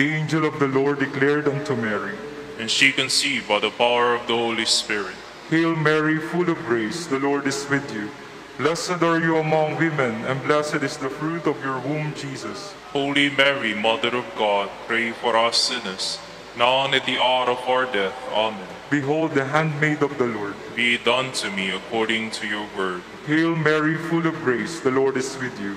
The angel of the Lord declared unto Mary, And she conceived by the power of the Holy Spirit. Hail Mary, full of grace, the Lord is with you. Blessed are you among women, and blessed is the fruit of your womb, Jesus. Holy Mary, Mother of God, pray for us sinners, now and at the hour of our death. Amen. Behold the handmaid of the Lord. Be it done to me according to your word. Hail Mary, full of grace, the Lord is with you.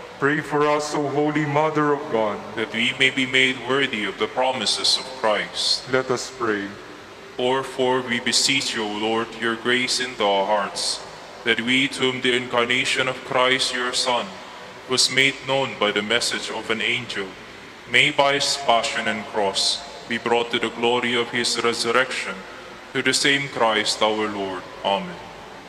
Pray for us, O Holy Mother of God. That we may be made worthy of the promises of Christ. Let us pray. Wherefore we beseech you, O Lord, your grace in our hearts, that we, to whom the incarnation of Christ your Son was made known by the message of an angel, may by his passion and cross be brought to the glory of his resurrection, through the same Christ our Lord. Amen.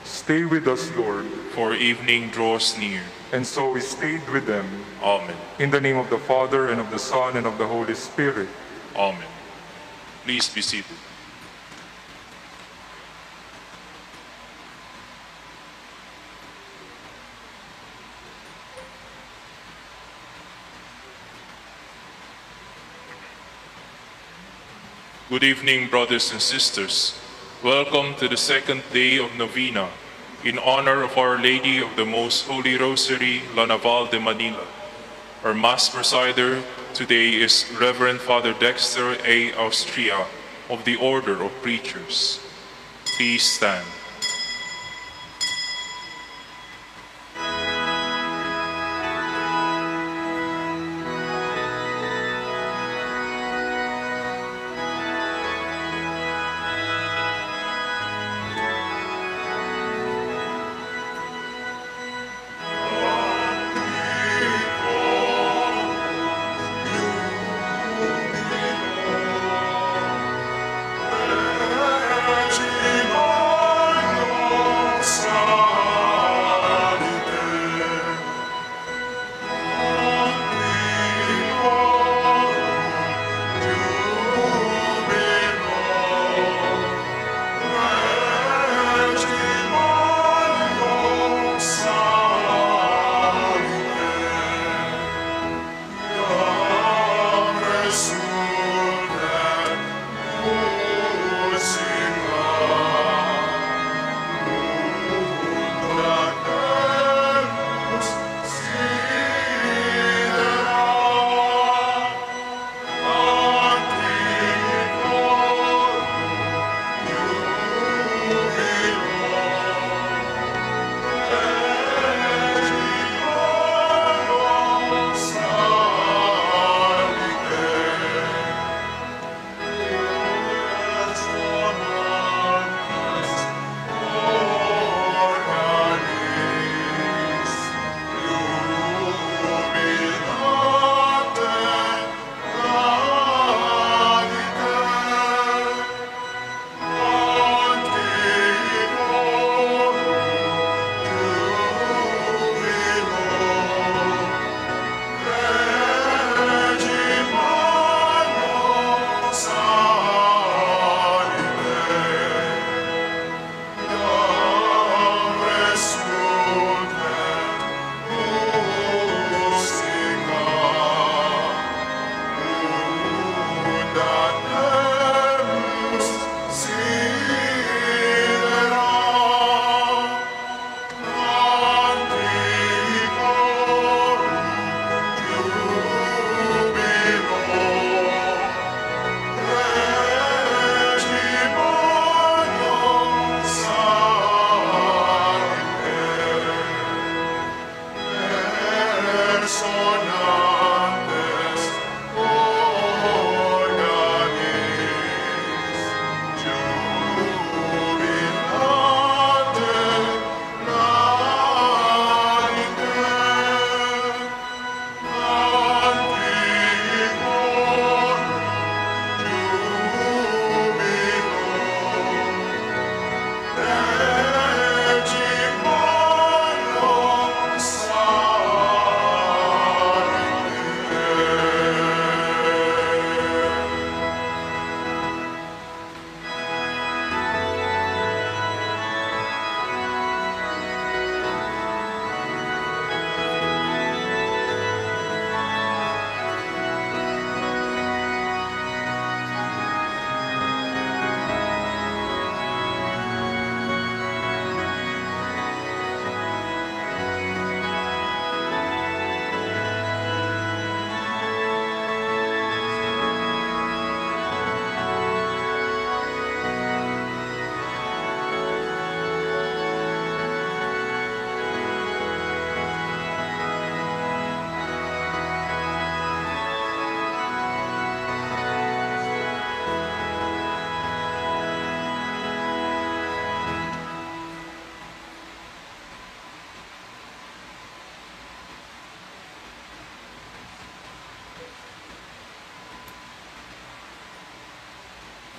Stay with us, Lord. For evening draws near. And so we stayed with them. Amen. In the name of the Father, and of the Son, and of the Holy Spirit. Amen. Please be seated. Good evening, brothers and sisters. Welcome to the second day of Novena in honor of Our Lady of the Most Holy Rosary, La Naval de Manila. Our Mass presider today is Reverend Father Dexter A. Austria of the Order of Preachers. Please stand.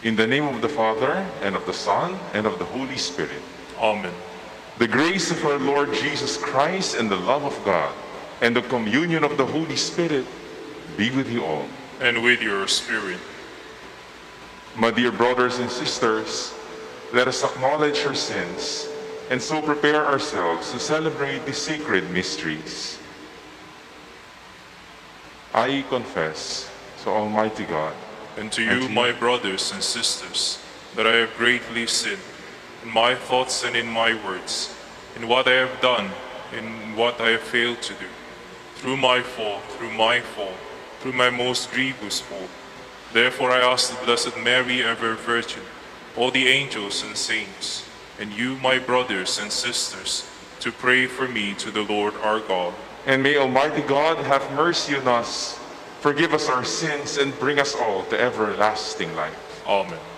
In the name of the Father, and of the Son, and of the Holy Spirit. Amen. The grace of our Lord Jesus Christ and the love of God and the communion of the Holy Spirit be with you all. And with your spirit. My dear brothers and sisters, let us acknowledge our sins and so prepare ourselves to celebrate the sacred mysteries. I confess to Almighty God And to you, my brothers and sisters, that I have greatly sinned in my thoughts and in my words, in what I have done, in what I have failed to do, through my fault, through my fault, through my most grievous fault. Therefore I ask the Blessed Mary, ever Virgin, all the angels and saints, and you, my brothers and sisters, to pray for me to the Lord our God. And may Almighty God have mercy on us, forgive us our sins, and bring us all to everlasting life. Amen.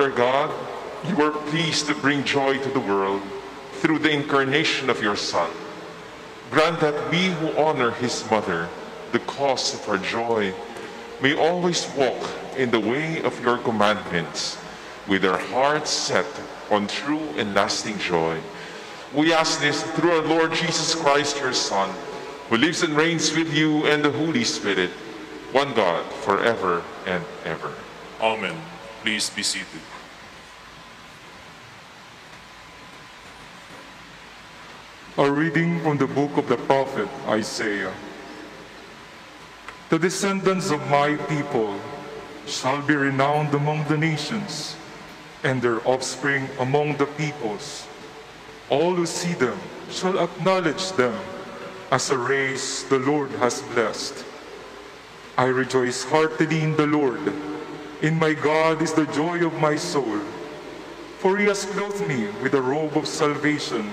Our God, you are pleased to bring joy to the world through the incarnation of your Son. Grant that we who honor his mother, the cause of our joy, may always walk in the way of your commandments with our hearts set on true and lasting joy. We ask this through our Lord Jesus Christ, your Son, who lives and reigns with you and the Holy Spirit, one God, forever and ever. Amen. Please be seated. A reading from the book of the prophet Isaiah. The descendants of my people shall be renowned among the nations, and their offspring among the peoples. All who see them shall acknowledge them as a race the Lord has blessed. I rejoice heartily in the Lord. In my God is the joy of my soul. For he has clothed me with a robe of salvation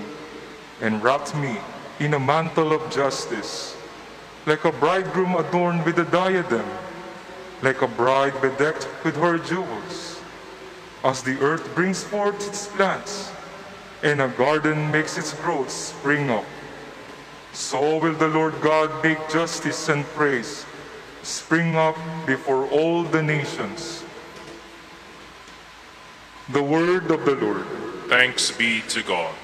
and wrapped me in a mantle of justice, like a bridegroom adorned with a diadem, like a bride bedecked with her jewels. As the earth brings forth its plants, and a garden makes its growth spring up, so will the Lord God make justice and praise spring up before all the nations. The word of the Lord. Thanks be to God.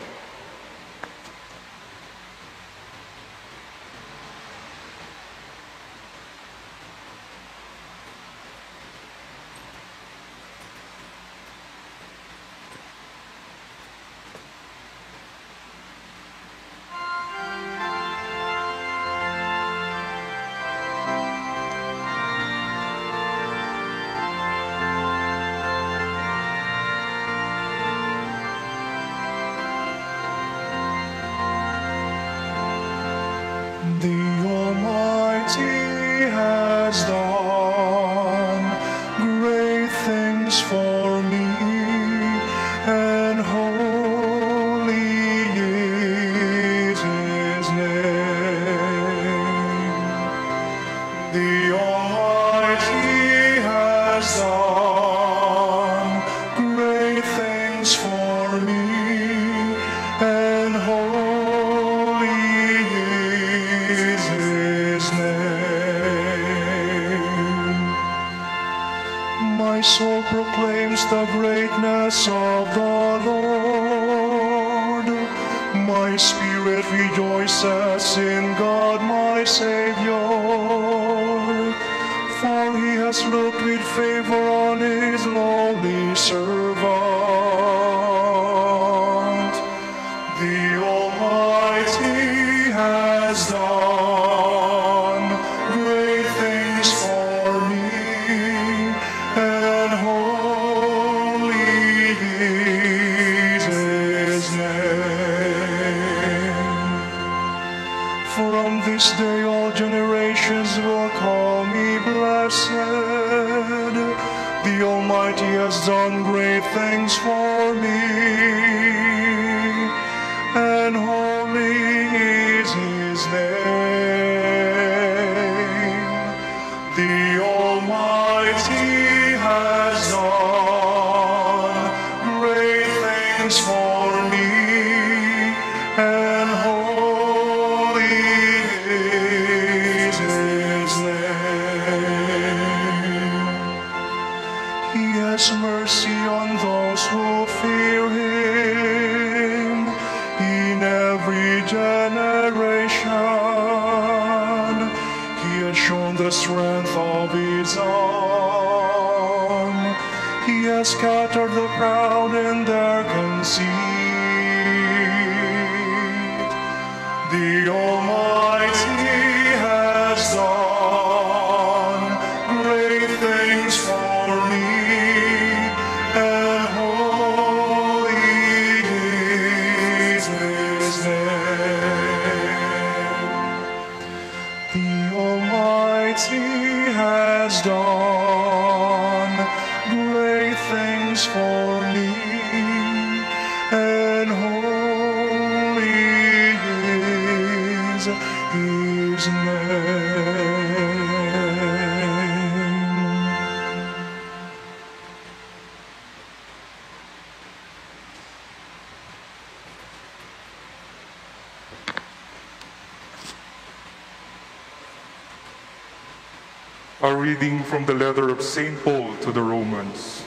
From the letter of St. Paul to the Romans.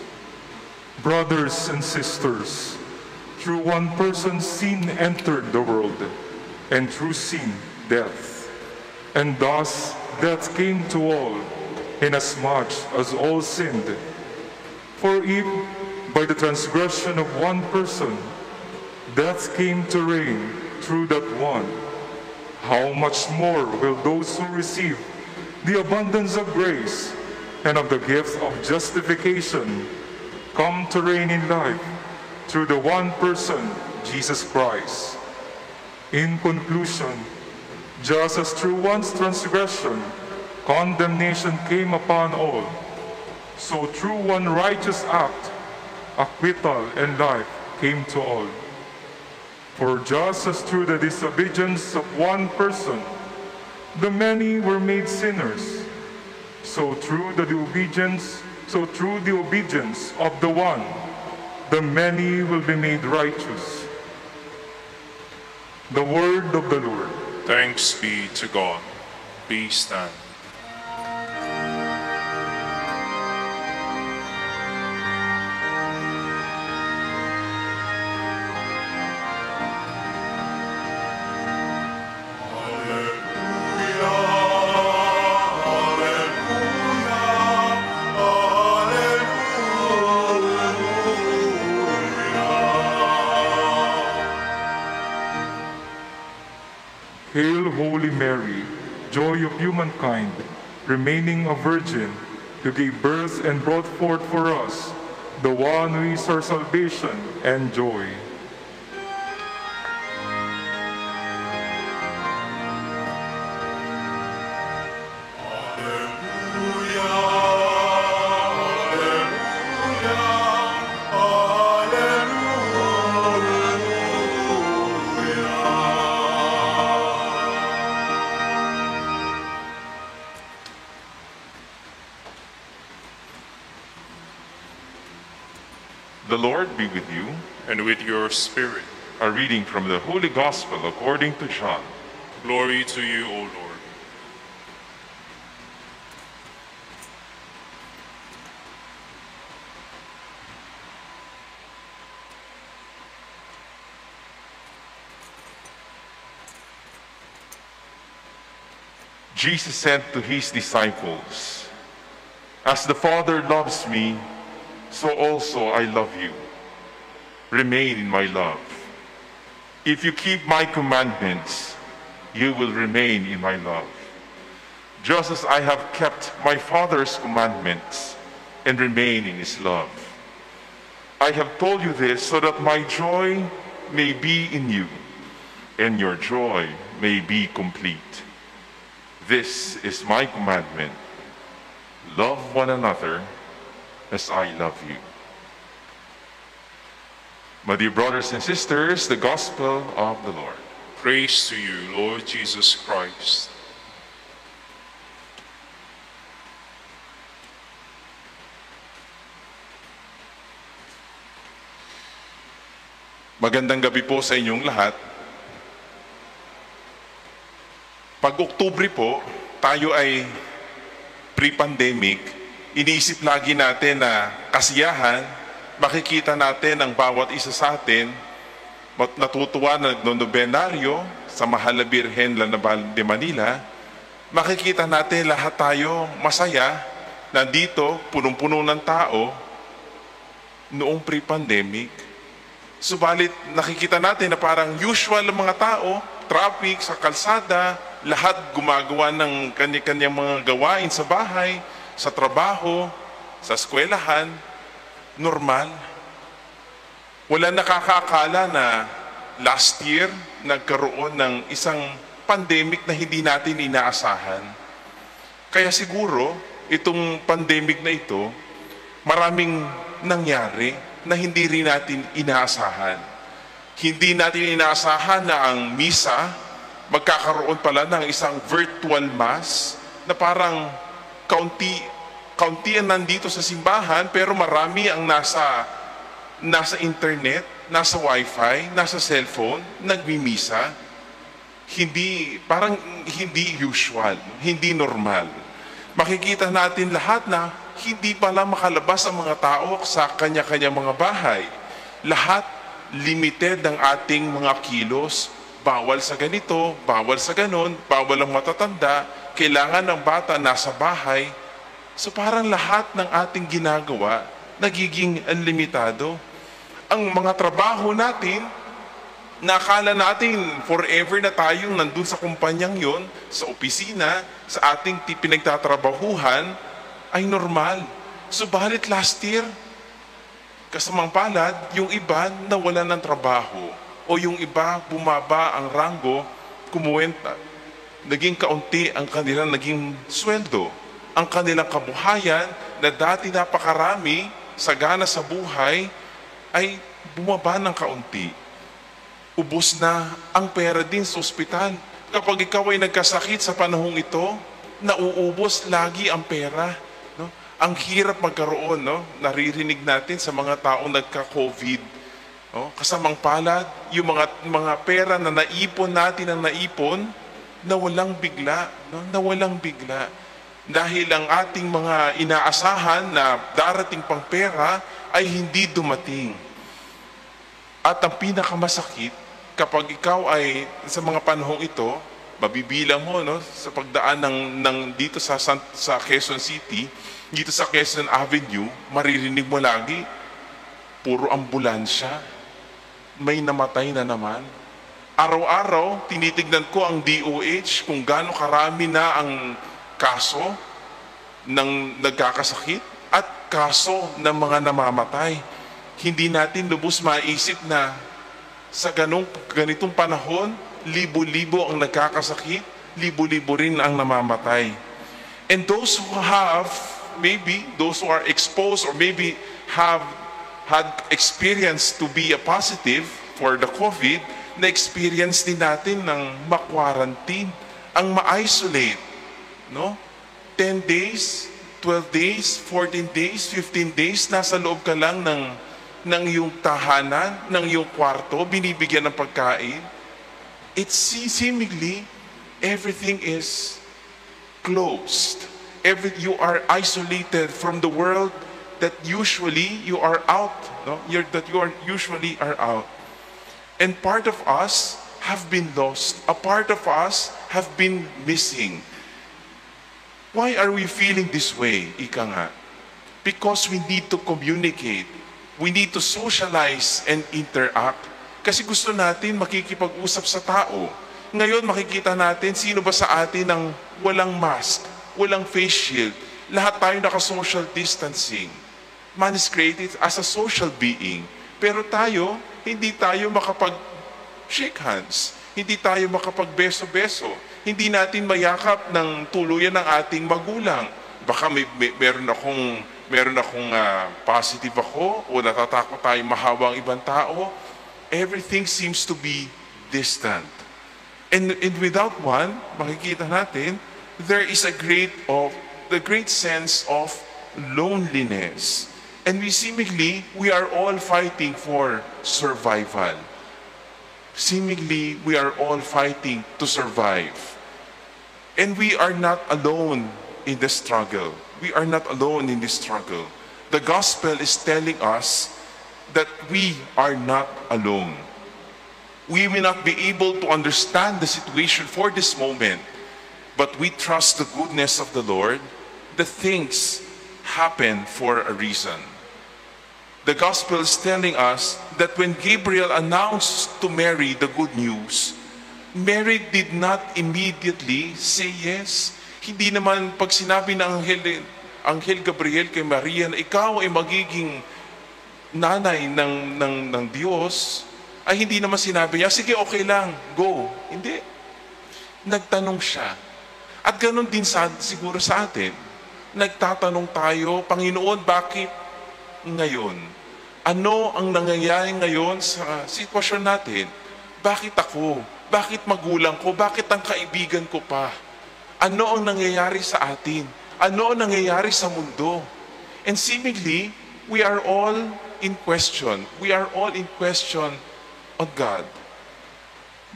Brothers and sisters, through one person sin entered the world, and through sin death. And thus death came to all, inasmuch as all sinned. For if by the transgression of one person death came to reign through that one, how much more will those who receive the abundance of grace and of the gift of justification come to reign in life through the one person, Jesus Christ. In conclusion, just as through one's transgression condemnation came upon all, so through one righteous act acquittal, and life came to all. For just as through the disobedience of one person, the many were made sinners, so through the obedience, so through the obedience of the one, the many will be made righteous. The word of the Lord. Thanks be to God. Be stand. Remaining a virgin, who gave birth and brought forth for us the one who is our salvation and joy. The Lord be with you. And with your spirit, A reading from the Holy Gospel according to John. glory to you, O Lord. Jesus said to his disciples, As the Father loves me, so also I love you. Remain in my love. If you keep my commandments, you will remain in my love. Just as I have kept my Father's commandments and remain in his love. I have told you this so that my joy may be in you and your joy may be complete. This is my commandment. Love one another as I love you. My dear brothers and sisters, the gospel of the Lord. Praise to you, Lord Jesus Christ. Magandang gabi po sa inyong lahat. Pag Oktubre po, tayo ay pre-pandemic, iniisip lagi natin na kasiyahan, makikita natin ang bawat isa sa atin, natutuwa na nagnonobenaryo sa Mahal na Birhen Lanabal de Manila, makikita natin lahat tayo masaya, nandito, punong-puno ng tao, noong pre-pandemic. Subalit nakikita natin na parang usual ang mga tao, traffic sa kalsada, lahat gumagawa ng kanya-kanyang mga gawain sa bahay, sa trabaho, sa eskwelahan, normal. Wala nakakakala na last year nagkaroon ng isang pandemic na hindi natin inaasahan. Kaya siguro, itong pandemic na ito, maraming nangyari na hindi rin natin inaasahan. Hindi natin inaasahan na ang misa magkakaroon pala ng isang virtual mass na parang kaunti kaunti ang nandito sa simbahan pero marami ang nasa nasa internet, nasa wifi, nasa cellphone, nagmimisa. Hindi, parang hindi usual, hindi normal. Makikita natin lahat na hindi pala makalabas ang mga tao sa kanya-kanya mga bahay. Lahat limited ang ating mga kilos. Bawal sa ganito, bawal sa ganon, bawal ang matatanda, kailangan ng bata nasa bahay. So parang lahat ng ating ginagawa nagiging unlimitado. Ang mga trabaho natin, nakala natin forever na tayong nandun sa kumpanyang yon, sa opisina, sa ating ti- pinagtatrabahuhan, ay normal. Subalit last year, kasamang palad, yung iba nawala ng trabaho o yung iba bumaba ang ranggo, kumuwenta, naging kaunti ang kanilang naging sweldo. Ang kanilang kabuhayan na dati napakarami, sagana sa buhay, ay bumaba ng kaunti. Ubus na ang pera din sa ospital. Kapag ikaw ay nagkasakit sa panahong ito, nauubos lagi ang pera. No? Ang hirap magkaroon, no? naririnig natin sa mga taong nagka-COVID. No? Kasamang palad, yung mga, mga pera na naipon natin ang naipon, na walang bigla, no? na walang bigla. Dahil ang ating mga inaasahan na darating pang pera ay hindi dumating. At ang pinakamasakit, kapag ikaw ay sa mga panahong ito, mabibilang mo no, sa pagdaan ng, ng dito sa, sa Quezon City, dito sa Quezon Avenue, maririnig mo lagi, puro ambulansya, may namatay na naman. Araw-araw, tinitignan ko ang DOH kung gaano karami na ang kaso ng nagkakasakit at kaso ng mga namamatay. Hindi natin lubos maisip na sa ganong, ganitong panahon, libo-libo ang nagkakasakit, libo-libo rin ang namamatay. And those who have, maybe, those who are exposed or maybe have had experience to be a positive for the COVID, na-experience din natin ng ma-quarantine, ang ma-isolate. No? 10 days, 12 days, 14 days, 15 days, nasa loob ka lang ng, ng iyong tahanan, ng iyong kwarto, binibigyan ng pagkain. It's seemingly everything is closed. Every, you are isolated from the world that usually you are out, no? You're, that you are usually are out. And part of us have been lost. A part of us have been missing. Why are we feeling this way, ika nga? Because we need to communicate. We need to socialize and interact. Kasi gusto natin makikipag-usap sa tao. Ngayon makikita natin sino ba sa atin ang walang mask, walang face shield. Lahat tayo naka-social distancing. Man is created as a social being. Pero tayo, hindi tayo makapag shake hands. Hindi tayo makapag-beso-beso. Hindi natin mayakap ng tuluyan ng ating magulang. Baka may, may meron akong meron akong ah, positive ako o natatakot tayo mahawa ang ibang tao. Everything seems to be distant. And, and without one, makikita natin, there is a great of the great sense of loneliness. And we seemingly, we are all fighting for survival. Seemingly, we are all fighting to survive. And we are not alone in the struggle. We are not alone in this struggle. The gospel is telling us that we are not alone. We may not be able to understand the situation for this moment, but we trust the goodness of the Lord. The things happen for a reason. The gospel is telling us that when Gabriel announced to Mary the good news, Mary did not immediately say yes. Hindi naman pag sinabi ng Anghel, Anghel Gabriel kay Maria na ikaw ay magiging nanay ng, ng, ng Diyos, ay hindi naman sinabi niya, sige okay lang, go. Hindi. Nagtanong siya. At ganun din sa, siguro sa atin. Nagtatanong tayo, Panginoon, bakit ngayon? Ano ang nangyayari ngayon sa sitwasyon natin? Bakit ako? Bakit magulang ko? Bakit ang kaibigan ko pa? Ano ang nangyayari sa atin? Ano ang nangyayari sa mundo? And seemingly, we are all in question. We are all in question on God.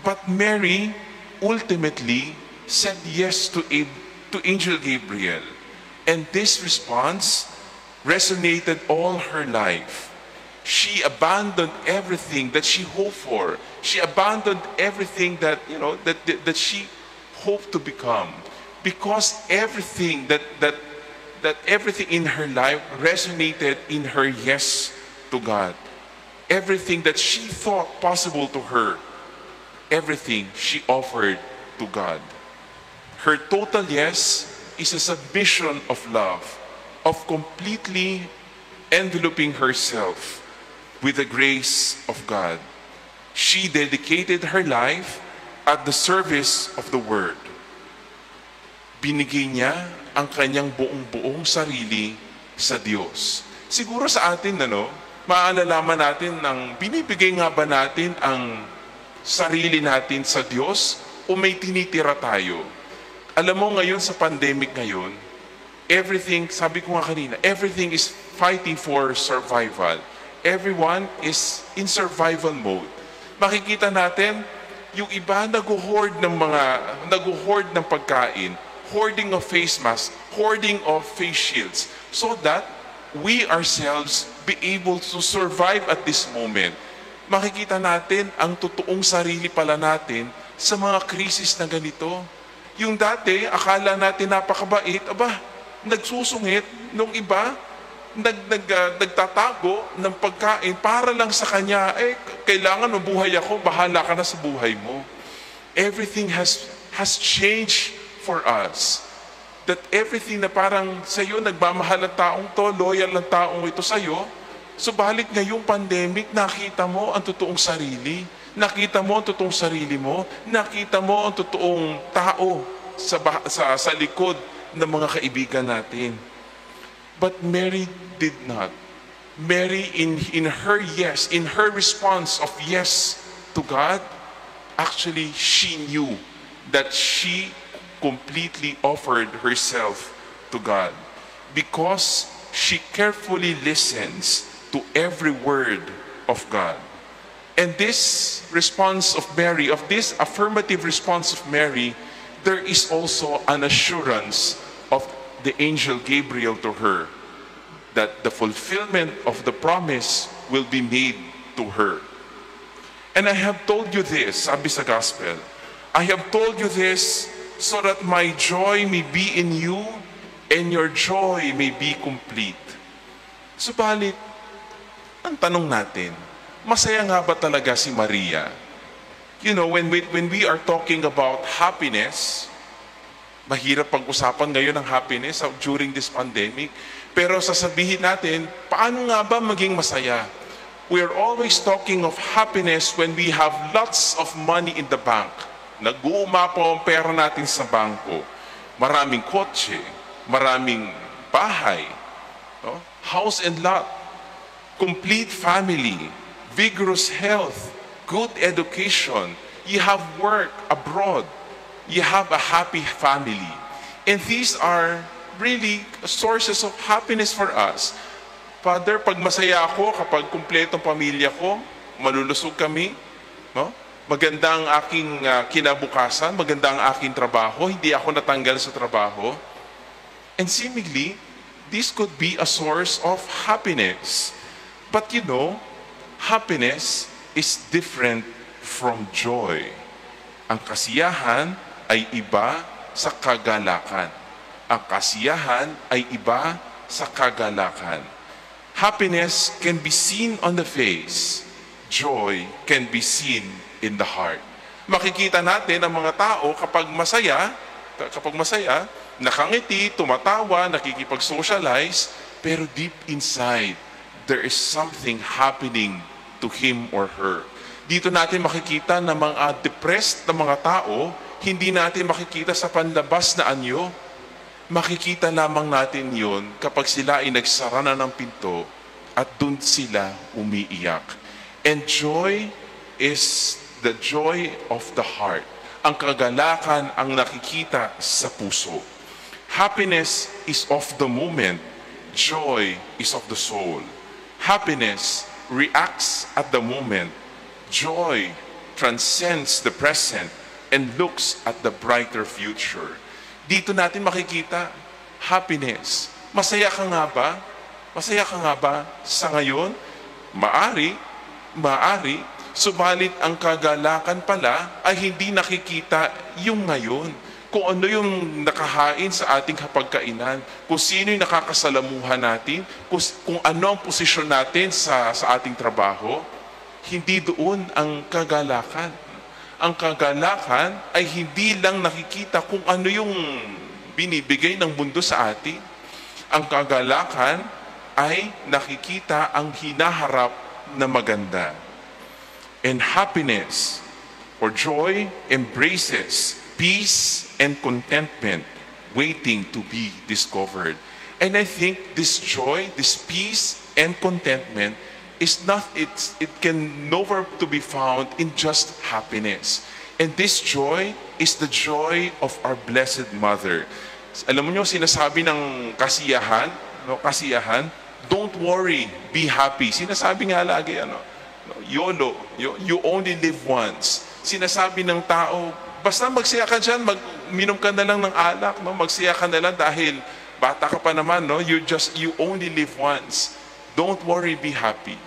But Mary ultimately said yes to, to Angel Gabriel. And this response resonated all her life. She abandoned everything that she hoped for. She abandoned everything that, you know, that, that, that she hoped to become. Because everything that, that, that everything in her life resonated in her yes to God. Everything that she thought possible to her, everything she offered to God. Her total yes is a submission of love, of completely enveloping herself with the grace of God. She dedicated her life at the service of the Word. Binigay niya ang kanyang buong-buong sarili sa Diyos. Siguro sa atin, ano, Maalalaman natin ng binibigay nga ba natin ang sarili natin sa Diyos o may tinitira tayo? Alam mo ngayon sa pandemic ngayon, everything, sabi ko nga kanina, everything is fighting for survival. Everyone is in survival mode. Makikita natin, yung iba nag-hoard ng mga, nag-hoard ng pagkain, hoarding of face masks, hoarding of face shields, so that we ourselves be able to survive at this moment. Makikita natin ang totoong sarili pala natin sa mga krisis na ganito. Yung dati, akala natin napakabait, aba, nagsusungit nung iba, nag, nag, ah, nagtatago ng pagkain para lang sa kanya, eh, kailangan mabuhay ako, bahala ka na sa buhay mo. Everything has, has changed for us. That everything na parang sa iyo, nagmamahal ang taong to, loyal ang taong ito sa iyo, subalit ngayong pandemic, nakita mo ang totoong sarili. Nakita mo ang totoong sarili mo. Nakita mo ang totoong tao sa, sa, sa likod ng mga kaibigan natin. But Mary did not. Mary, in, in her yes, in her response of yes to God, actually she knew that she completely offered herself to God because she carefully listens to every word of God. And this response of Mary, of this affirmative response of Mary, there is also an assurance of the angel Gabriel to her that the fulfillment of the promise will be made to her. And I have told you this, sabi sa gospel, I have told you this so that my joy may be in you and your joy may be complete. Subalit, ang tanong natin, masaya nga ba talaga si Maria? You know, when we, when we are talking about happiness, mahirap pag-usapan ngayon ng happiness during this pandemic. Pero sasabihin natin, paano nga ba maging masaya? We're always talking of happiness when we have lots of money in the bank. Nag-uumapaw ang pera natin sa bangko. Maraming kotse, maraming bahay, no? house and lot, complete family, vigorous health, good education. You have work abroad. You have a happy family. And these are really sources of happiness for us. Father, pag masaya ako, kapag kumpletong pamilya ko, malulusog kami, no? maganda ang aking ah, kinabukasan, maganda ang aking trabaho, hindi ako natanggal sa trabaho. And seemingly, this could be a source of happiness. But you know, happiness is different from joy. Ang kasiyahan ay iba sa kagalakan. Ang kasiyahan ay iba sa kagalakan. Happiness can be seen on the face. Joy can be seen in the heart. Makikita natin ang mga tao kapag masaya, kapag masaya, nakangiti, tumatawa, nakikipag-socialize, pero deep inside, there is something happening to him or her. Dito natin makikita na mga depressed na mga tao, hindi natin makikita sa panlabas na anyo. Makikita lamang natin yon kapag sila ay nagsara na ng pinto at dun sila umiiyak. And joy is the joy of the heart. Ang kagalakan ang nakikita sa puso. Happiness is of the moment. Joy is of the soul. Happiness reacts at the moment. Joy transcends the present and looks at the brighter future. Dito natin makikita happiness. Masaya ka nga ba? Masaya ka nga ba sa ngayon? Maari, maari, subalit ang kagalakan pala ay hindi nakikita yung ngayon. Kung ano yung nakahain sa ating kapagkainan, kung sino yung nakakasalamuhan natin, kung, kung ano ang posisyon natin sa, sa ating trabaho, hindi doon ang kagalakan. Ang kagalakan ay hindi lang nakikita kung ano yung binibigay ng mundo sa atin. Ang kagalakan ay nakikita ang hinaharap na maganda. And happiness or joy embraces peace and contentment waiting to be discovered. And I think this joy, this peace and contentment is not it's it can nowhere to be found in just happiness. And this joy is the joy of our blessed mother. Alam mo nyo, sinasabi ng kasiyahan, no, kasiyahan, don't worry, be happy. Sinasabi nga lagi, ano, no, YOLO, you, you only live once. Sinasabi ng tao, basta magsaya ka dyan, mag, ka na lang ng alak, no, magsaya ka na lang dahil bata ka pa naman, no, you just, you only live once. Don't worry, be happy.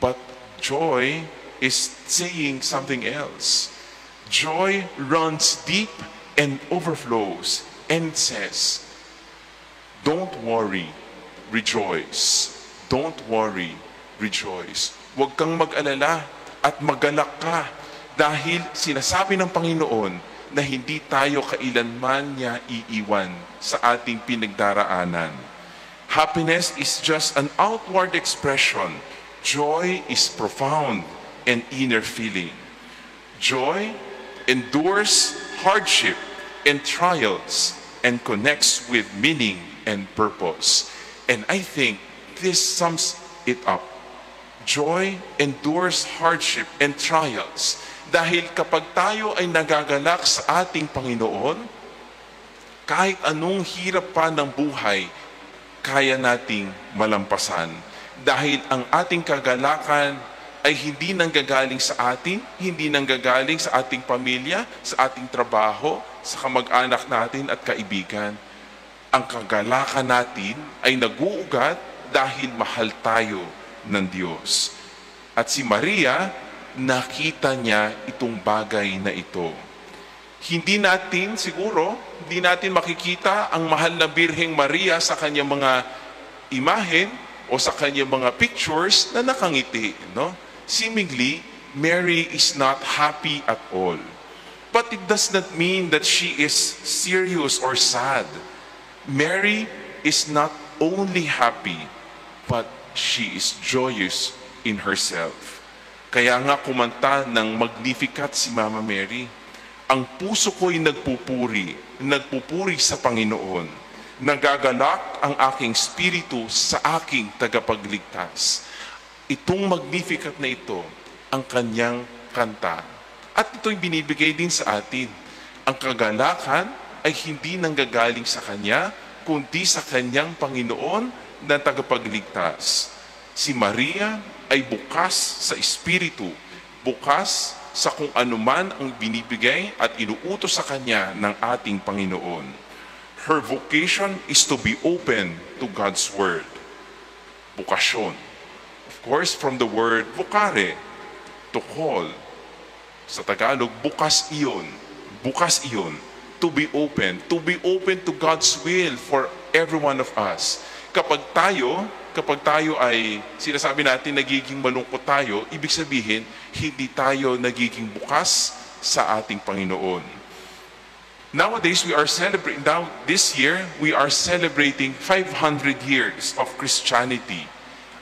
But joy is saying something else. Joy runs deep and overflows and says, Don't worry, rejoice. Don't worry, rejoice. Huwag kang mag-alala at magalak ka dahil sinasabi ng Panginoon na hindi tayo kailanman niya iiwan sa ating pinagdaraanan. Happiness is just an outward expression. Joy is profound and inner feeling. Joy endures hardship and trials and connects with meaning and purpose. And I think this sums it up. Joy endures hardship and trials. Dahil kapag tayo ay nagagalak sa ating Panginoon, kahit anong hirap pa ng buhay, kaya nating malampasan. Dahil ang ating kagalakan ay hindi nanggagaling sa atin, hindi nanggagaling sa ating pamilya, sa ating trabaho, sa kamag-anak natin at kaibigan. Ang kagalakan natin ay naguugat dahil mahal tayo ng Diyos. At si Maria, nakita niya itong bagay na ito. Hindi natin siguro, hindi natin makikita ang mahal na Birheng Maria sa kanyang mga imahen o sa kanyang mga pictures na nakangiti. No? Seemingly, Mary is not happy at all. But it does not mean that she is serious or sad. Mary is not only happy, but she is joyous in herself. Kaya nga kumanta ng Magnificat si Mama Mary, ang puso ko'y nagpupuri, nagpupuri sa Panginoon. Nagagalak ang aking spiritu sa aking tagapagligtas. Itong Magnificat na ito, ang kanyang kanta. At ito'y binibigay din sa atin. Ang kagalakan ay hindi nanggagaling sa Kanya, kundi sa Kanyang Panginoon na tagapagligtas. Si Maria ay bukas sa Espiritu, bukas sa kung anuman ang binibigay at inuutos sa Kanya ng ating Panginoon. Her vocation is to be open to God's Word. Bukasyon. Of course, from the word vocare, to call. Sa Tagalog, bukas iyon. Bukas iyon. To be open. To be open to God's will for every one of us. Kapag tayo, kapag tayo ay, sinasabi natin, nagiging malungkot tayo, ibig sabihin, hindi tayo nagiging bukas sa ating Panginoon. Nowadays, we are celebrating, now this year, we are celebrating 500 years of Christianity.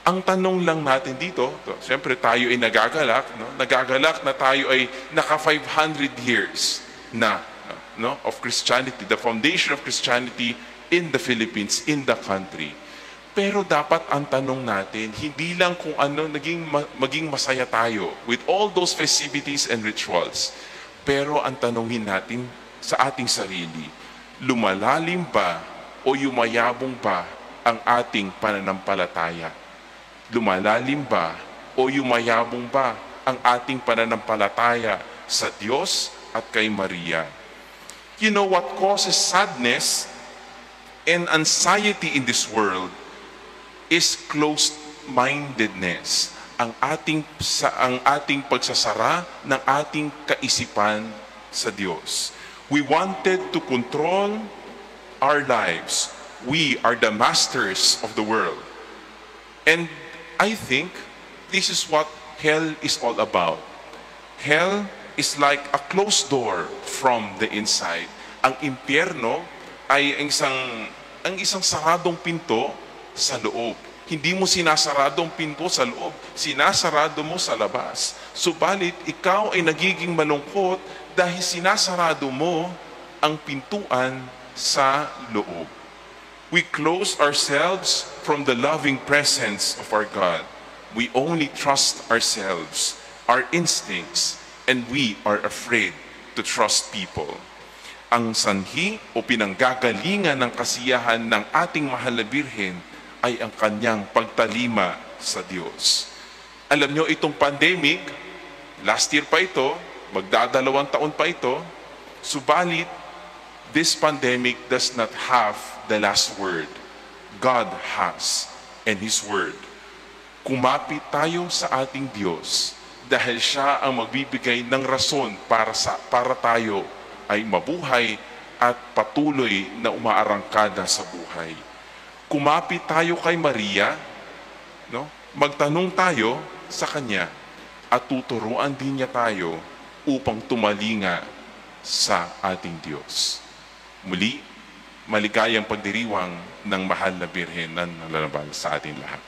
Ang tanong lang natin dito, to, siyempre tayo ay nagagalak, no? nagagalak na tayo ay naka 500 years na no, of Christianity, the foundation of Christianity in the Philippines, in the country. Pero dapat ang tanong natin, hindi lang kung ano naging ma- maging masaya tayo with all those festivities and rituals. Pero ang tanongin natin sa ating sarili, lumalalim ba o yumayabong ba ang ating pananampalataya? Lumalalim ba o yumayabong ba ang ating pananampalataya sa Diyos at kay Maria? You know what causes sadness and anxiety in this world is closed-mindedness. Ang ating sa ang ating pagsasara ng ating kaisipan sa Diyos. We wanted to control our lives. We are the masters of the world. And I think this is what hell is all about. Hell is like a closed door from the inside. Ang impyerno ay ang isang ang isang saradong pinto sa loob. Hindi mo sinasarado ang pinto sa loob, sinasarado mo sa labas. Subalit, ikaw ay nagiging malungkot dahil sinasarado mo ang pintuan sa loob. We close ourselves from the loving presence of our God. We only trust ourselves, our instincts, and we are afraid to trust people. Ang sanhi o pinanggagalingan ng kasiyahan ng ating mahal na birhen ay ang kanyang pagtalima sa Diyos. Alam nyo, itong pandemic, last year pa ito, magdadalawang taon pa ito, subalit, this pandemic does not have the last word. God has and His Word. Kumapit tayo sa ating Diyos dahil siya ang magbibigay ng rason para sa para tayo ay mabuhay at patuloy na umaarangkada sa buhay. Kumapit tayo kay Maria, no? Magtanong tayo sa kanya at tuturuan din niya tayo upang tumalinga sa ating Diyos. Muli, maligayang pagdiriwang ng mahal na birhen na nalalabal sa ating lahat.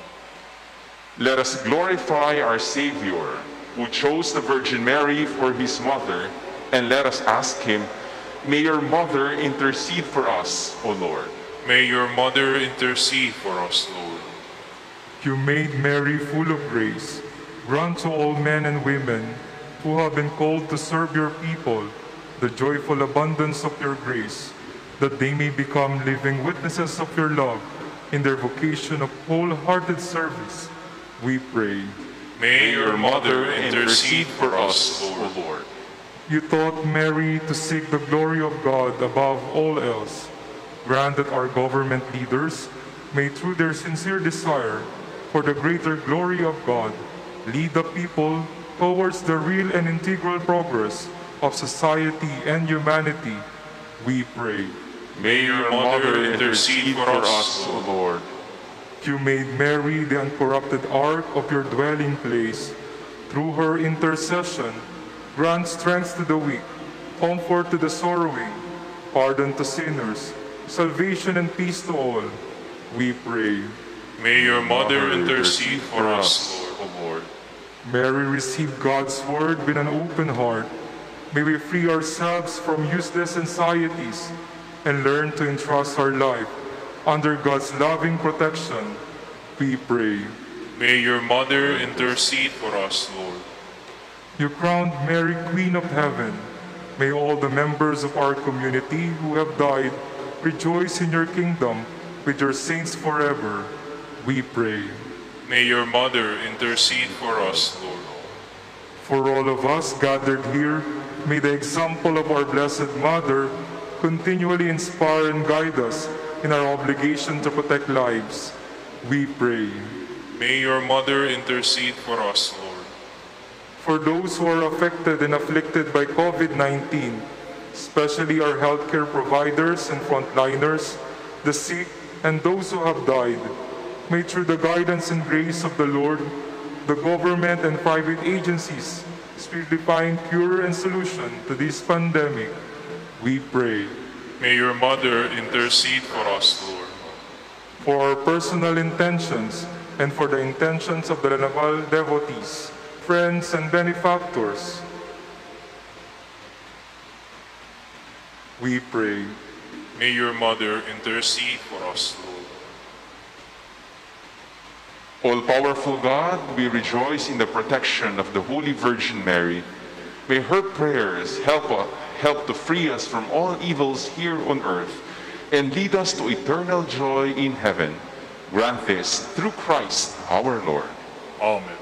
Let us glorify our Savior, who chose the Virgin Mary for his mother, and let us ask him, May your mother intercede for us, O Lord. May your mother intercede for us, Lord. You made Mary full of grace. Grant to all men and women who have been called to serve your people the joyful abundance of your grace, that they may become living witnesses of your love in their vocation of wholehearted service. We pray. May your mother intercede for us, O Lord. You taught Mary to seek the glory of God above all else. Grant that our government leaders may, through their sincere desire for the greater glory of God, lead the people towards the real and integral progress of society and humanity. We pray. May your mother intercede for us, O Lord. You made Mary the uncorrupted ark of your dwelling place. Through her intercession, grant strength to the weak, comfort to the sorrowing, pardon to sinners, salvation and peace to all. We pray. May your mother intercede for us, O Lord. Mary received God's word with an open heart. May we free ourselves from useless anxieties and learn to entrust our life under God's loving protection. We pray. May your mother intercede for us, Lord. You crowned Mary Queen of Heaven. May all the members of our community who have died rejoice in your kingdom with your saints forever. We pray. May your mother intercede for us, Lord. For all of us gathered here, may the example of our Blessed Mother continually inspire and guide us in our obligation to protect lives, we pray. May your mother intercede for us, Lord. For those who are affected and afflicted by COVID-19, especially our healthcare providers and frontliners, the sick, and those who have died, may through the guidance and grace of the Lord, the government and private agencies speedily find cure and solution to this pandemic. We pray. May your mother intercede for us, Lord. For our personal intentions and for the intentions of the Naval devotees, friends, and benefactors, we pray. May your mother intercede for us, Lord. All-powerful God, we rejoice in the protection of the Holy Virgin Mary. May her prayers help, us, help to free us from all evils here on earth and lead us to eternal joy in heaven. Grant this through Christ our Lord. Amen.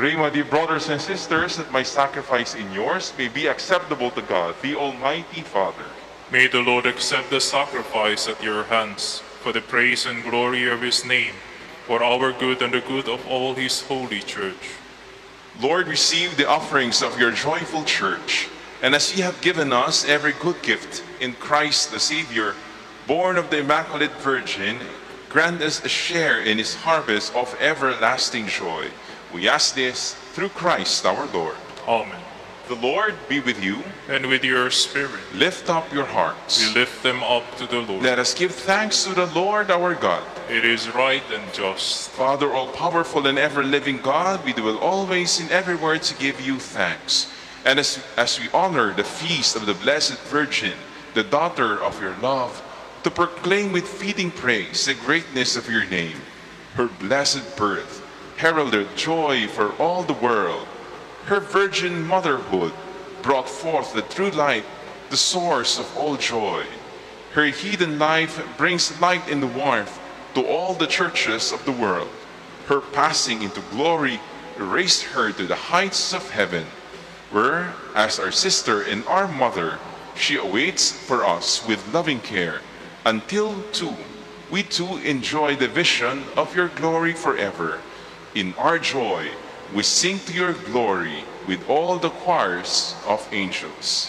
My dear brothers and sisters, that my sacrifice in yours may be acceptable to God, the Almighty Father. May the Lord accept the sacrifice at your hands for the praise and glory of his name, for our good and the good of all his holy church. Lord, receive the offerings of your joyful church, and as ye have given us every good gift in Christ the Savior, born of the Immaculate Virgin, grant us a share in his harvest of everlasting joy. We ask this through Christ our Lord. Amen. The Lord be with you. And with your spirit, Lift up your hearts. we lift them up to the Lord. Let us give thanks to the Lord our God. It is right and just. Father, all powerful and ever living God, we will always and everywhere to give you thanks. And as, as we honor the feast of the Blessed Virgin, the daughter of your love, to proclaim with feeding praise the greatness of your name, her blessed birth, heralded joy for all the world. Her virgin motherhood brought forth the true light, the source of all joy. Her hidden life brings light and warmth to all the churches of the world. Her passing into glory raised her to the heights of heaven, where, as our sister and our mother, she awaits for us with loving care, until too we too enjoy the vision of your glory forever. In our joy, we sing to your glory with all the choirs of angels.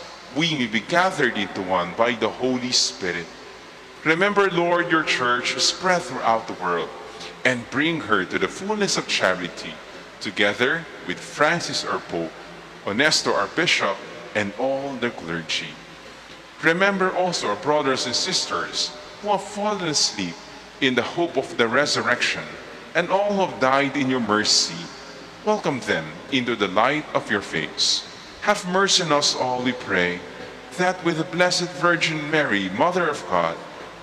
we may be gathered into one by the Holy Spirit. Remember, Lord, your church spread throughout the world and bring her to the fullness of charity, together with Francis our Pope, Honesto our Bishop, and all the clergy. Remember also our brothers and sisters who have fallen asleep in the hope of the resurrection, and all who have died in your mercy. Welcome them into the light of your face. Have mercy on us all, we pray, that with the Blessed Virgin Mary, Mother of God,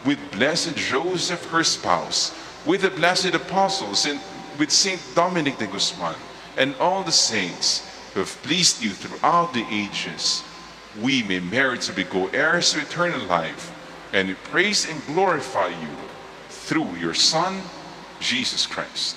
with blessed Joseph, her spouse, with the blessed apostles, and with Saint Dominic de Guzman, and all the saints who have pleased you throughout the ages, we may merit to be co-heirs to eternal life, and we praise and glorify you through your Son, Jesus Christ.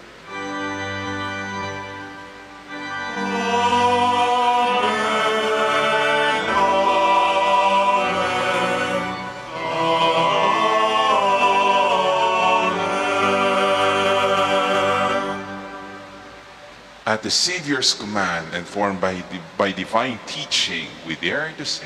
At the Savior's command and formed by, by divine teaching, we dare to say,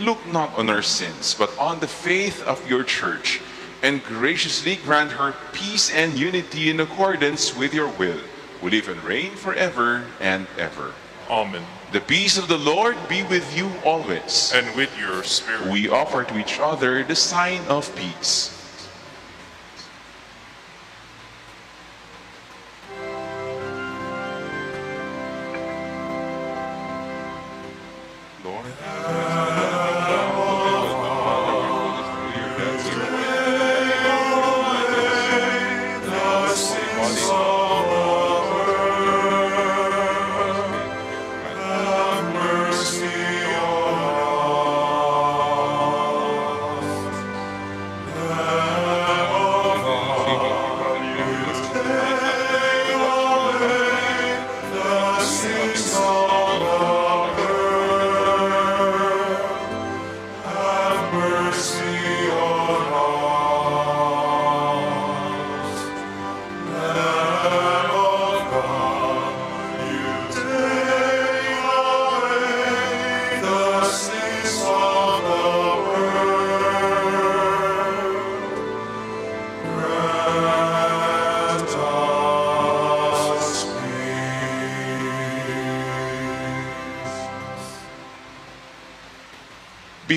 Look not on our sins, but on the faith of your church, and graciously grant her peace and unity in accordance with your will, who live and reign forever and ever. Amen. The peace of the Lord be with you always. And with your spirit. We offer to each other the sign of peace.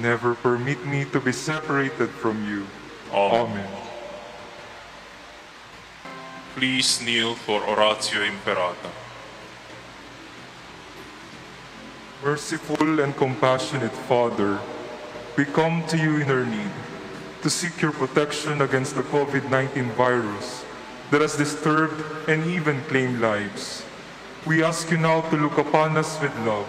Never permit me to be separated from you. Amen. Please kneel for Oratio Imperata. Merciful and compassionate Father, we come to you in our need to seek your protection against the COVID-19 virus that has disturbed and even claimed lives. We ask you now to look upon us with love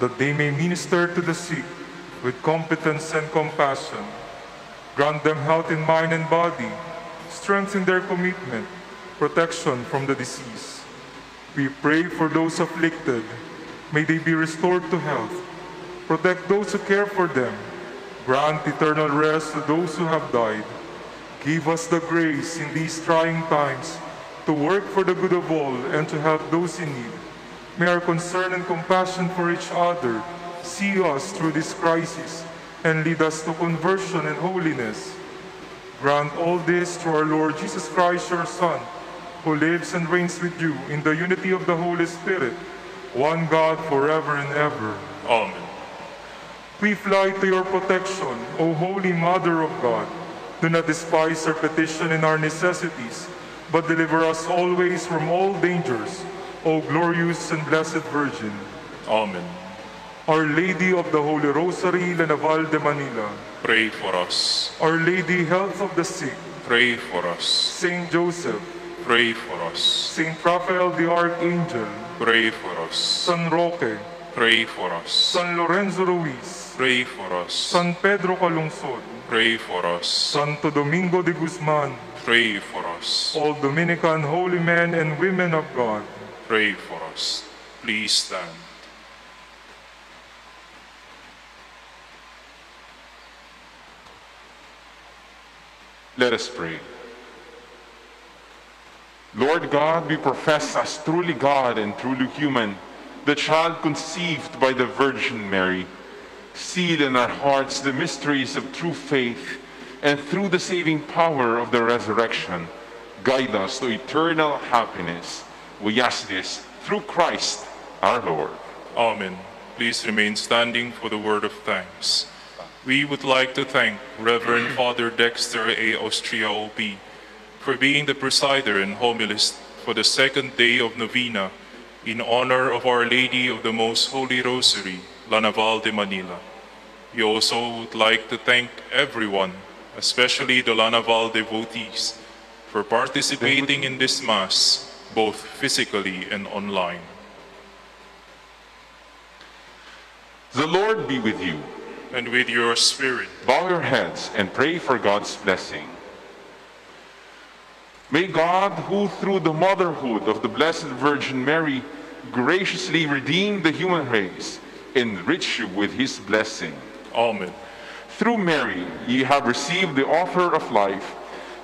that they may minister to the sick with competence and compassion. Grant them health in mind and body, strengthen their commitment, protection from the disease. We pray for those afflicted. May they be restored to health. Protect those who care for them. Grant eternal rest to those who have died. Give us the grace in these trying times to work for the good of all and to help those in need. May our concern and compassion for each other see us through this crisis and lead us to conversion and holiness. Grant all this through our Lord Jesus Christ, your Son, who lives and reigns with you in the unity of the Holy Spirit, one God forever and ever. Amen. We fly to your protection, O Holy Mother of God. Do not despise our petition and our necessities, but deliver us always from all dangers, O glorious and blessed Virgin. Amen. Our Lady of the Holy Rosary, La Naval de Manila. Pray for us. Our Lady, Health of the Sick. Pray for us. Saint Joseph. Pray for us. Saint Raphael the Archangel. Pray for us. San Roque. Pray for us. San Lorenzo Ruiz. Pray for us. San Pedro Calungsod. Pray for us. Santo Domingo de Guzman. Pray for us. All Dominican holy men and women of God. Pray for us. Please stand. Let us pray. Lord God, we profess as truly God and truly human, the child conceived by the Virgin Mary. Seal in our hearts the mysteries of true faith, and through the saving power of the resurrection, guide us to eternal happiness. We ask this through Christ our Lord. Amen. Please remain standing for the word of thanks. We would like to thank Reverend Father Dexter A. Austria OP for being the presider and homilist for the second day of novena in honor of Our Lady of the Most Holy Rosary, La Naval de Manila. We also would like to thank everyone, especially the La Naval devotees, for participating in this Mass, both physically and online. The Lord be with you. And with your spirit, Bow your heads and pray for God's blessing. May God, who through the motherhood of the Blessed Virgin Mary graciously redeemed the human race, enrich you with his blessing. Amen. Through Mary, ye have received the offer of life.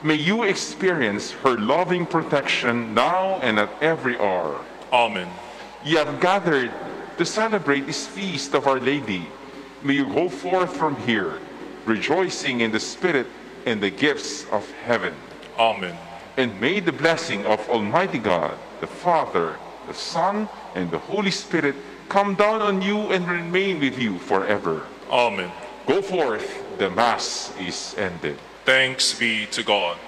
May you experience her loving protection now and at every hour. Amen. You have gathered to celebrate this feast of Our Lady. May you go forth from here, rejoicing in the Spirit and the gifts of heaven. Amen. And may the blessing of Almighty God, the Father, the Son, and the Holy Spirit come down on you and remain with you forever. Amen. Go forth, the Mass is ended. Thanks be to God.